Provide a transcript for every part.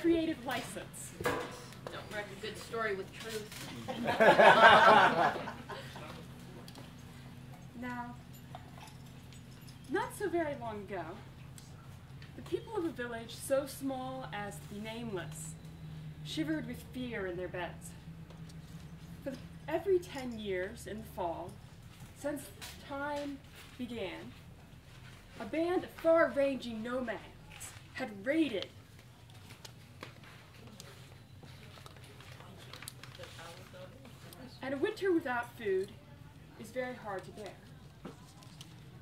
creative license. Don't wreck a good story with truth. Now, not so very long ago, the people of a village so small as to be nameless shivered with fear in their beds. For every ten years in the fall, since time began, a band of far-ranging nomads had raided and a winter without food is very hard to bear.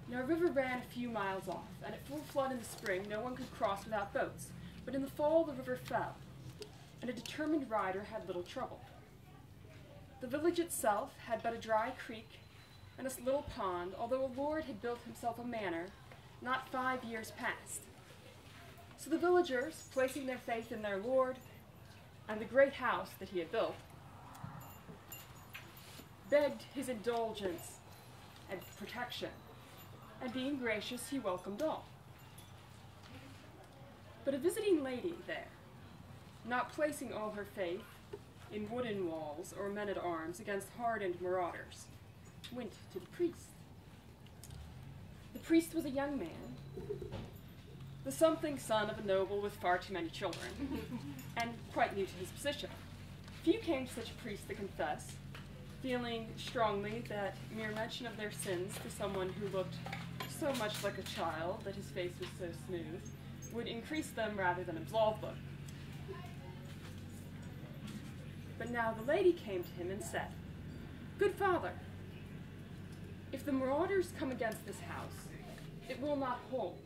Now, a river ran a few miles off, and at full flood in the spring, no one could cross without boats. But in the fall, the river fell, and a determined rider had little trouble. The village itself had but a dry creek and a little pond, although a lord had built himself a manor not five years past. So the villagers, placing their faith in their lord and the great house that he had built, begged his indulgence and protection, and being gracious, he welcomed all. But a visiting lady there, not placing all her faith in wooden walls or men at arms against hardened marauders, went to the priest. The priest was a young man, the something son of a noble with far too many children, and quite new to his position. Few came to such a priest to confess, feeling strongly that mere mention of their sins to someone who looked so much like a child that his face was so smooth would increase them rather than absolve them. But now the lady came to him and said, Good father, if the marauders come against this house, it will not hold.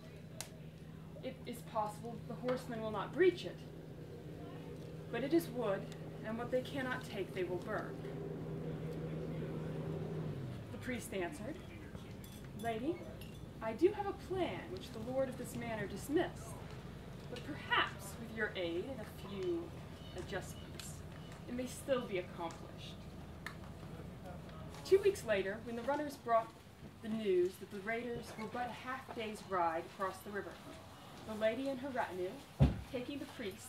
It is possible the horsemen will not breach it, but it is wood, and what they cannot take they will burn. The priest answered, Lady, I do have a plan which the lord of this manor dismissed, but perhaps with your aid and a few adjustments, it may still be accomplished. Two weeks later, when the runners brought the news that the raiders were but a half day's ride across the river, the lady and her retinue, taking the priest,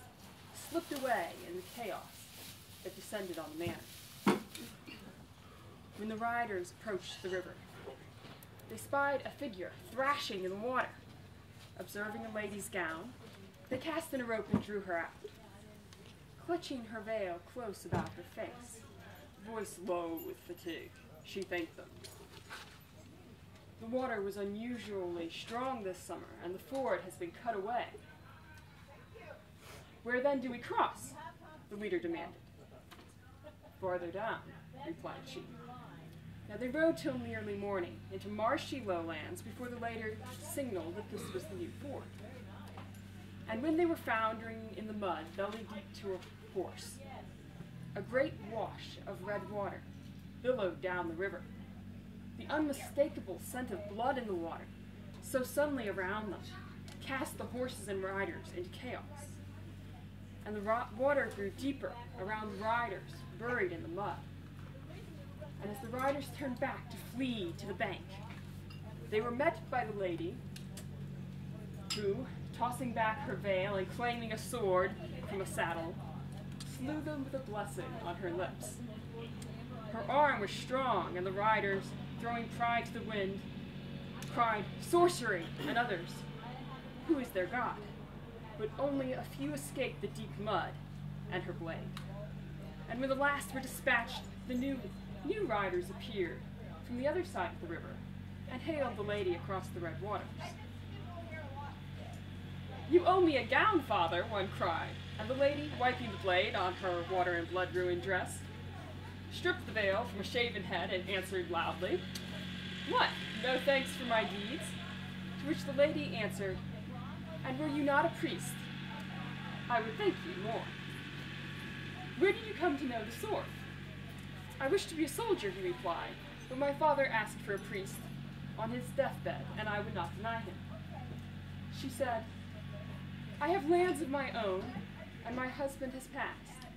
slipped away in the chaos that descended on the manor. When the riders approached the river, they spied a figure thrashing in the water. Observing a lady's gown, they cast in a rope and drew her out. Clutching her veil close about her face, voice low with fatigue, she thanked them. The water was unusually strong this summer, and the ford has been cut away. Where then do we cross? The leader demanded. Farther down, replied she. Now they rode till nearly morning, into marshy lowlands, before the later signaled that this was the new ford. And when they were foundering in the mud, belly deep to a horse, a great wash of red water billowed down the river. The unmistakable scent of blood in the water, so suddenly around them, cast the horses and riders into chaos. And the water grew deeper around the riders, buried in the mud. And as the riders turned back to flee to the bank, they were met by the lady, who, tossing back her veil and claiming a sword from a saddle, slew them with a blessing on her lips. Her arm was strong, and the riders, throwing pride to the wind, cried, Sorcery! and others, Who is their god? But only a few escaped the deep mud and her blade. And when the last were dispatched, the new, new riders appeared from the other side of the river and hailed the lady across the red waters. You owe me a gown, father, one cried, and the lady, wiping the blade on her water and blood ruined dress, stripped the veil from a shaven head and answered loudly, What, no thanks for my deeds? To which the lady answered, And were you not a priest? I would thank you more. Where did you come to know the sword? I wish to be a soldier, he replied, but my father asked for a priest on his deathbed, and I would not deny him. She said, I have lands of my own, and my husband has passed.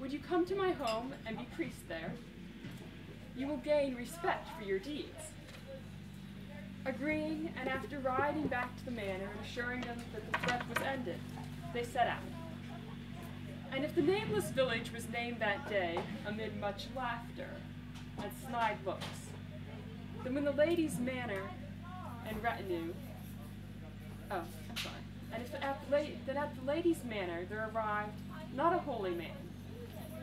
Would you come to my home and be priest there? You will gain respect for your deeds. Agreeing, and after riding back to the manor and assuring them that the threat was ended, they set out. And if the nameless village was named that day amid much laughter and snide looks, then when the lady's manor and retinue, oh, I'm sorry, and if at the then at the lady's manor there arrived not a holy man,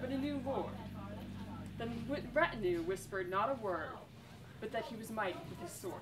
but a new lord, then the retinue whispered not a word, but that he was mighty with his sword.